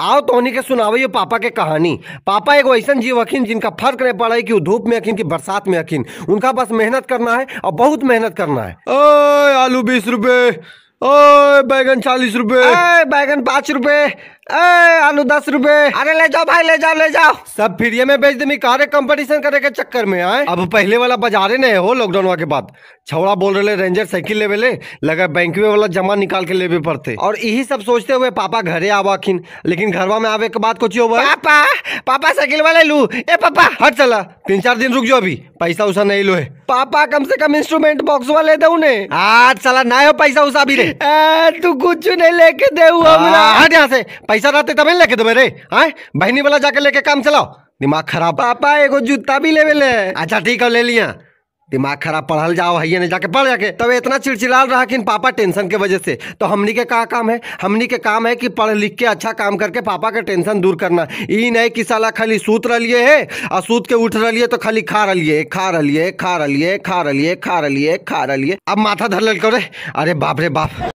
आओ तो के सुनावे पापा के कहानी। पापा एगो ऐसा जीव हखिन जिनका फ़र्क नहीं पड़ा है कि वो धूप में हखिन कि बरसात में हखिन उनका बस मेहनत करना है और बहुत मेहनत करना है। ओए आलू बीस रुपए। ओए बैगन चालीस रुपए। बैगन पाँच रुपए। आलू दस रुपए। अरे ले जाओ भाई ले जाओ ले जाओ। सब फ्री में बेच दे कारे कंपटीशन करे के चक्कर में आए। अब पहले वाला बाजारे नहीं हो लॉकडाउन के बाद। छौड़ा बोल रहे रेंजर साइकिल लेवे ले लगा बैंक में वाला जमा निकाल के लेवे पड़ते। और यही सब सोचते हुए पापा घरे आवाखिन लेकिन घरवा में आवे के बाद कुछ हो पापा पापा साइकिल वाले लू। ए पापा। हट चला तीन चार दिन रुक जाओ अभी पैसा उसा नहीं लो है पापा कम से कम इंस्ट्रूमेंट बॉक्स वाले दे उन्हें आज चला ना हो पैसा उसा भी रे। तू कुछ नहीं लेके दे हट यहाँ से पैसा रहते तब लेके दो मेरे हाँ बहनी वाला जाके लेके काम चलाओ। दिमाग खराब। पापा एगो जूता भी लेवे ले। अच्छा ठीक है ले लिया। दिमाग खराब पढ़ल जाओ भैया ने जाके पढ़ जाके। तब इतना चिड़चिड़ाल रहा कि पापा टेंशन के वजह से। तो हमनी के का काम है? हमनी के काम है कि पढ़ लिख के अच्छा काम करके पापा के टेंशन दूर करना। ई नहीं कि साला खाली सूत रहिए है और सूत के उठ रहिए तो खाली खा रहिए खा रहिए खा रहिए खा रहिए खा रहिए खा रहिए अब माथा धर लेल करे अरे बाप रे बाप।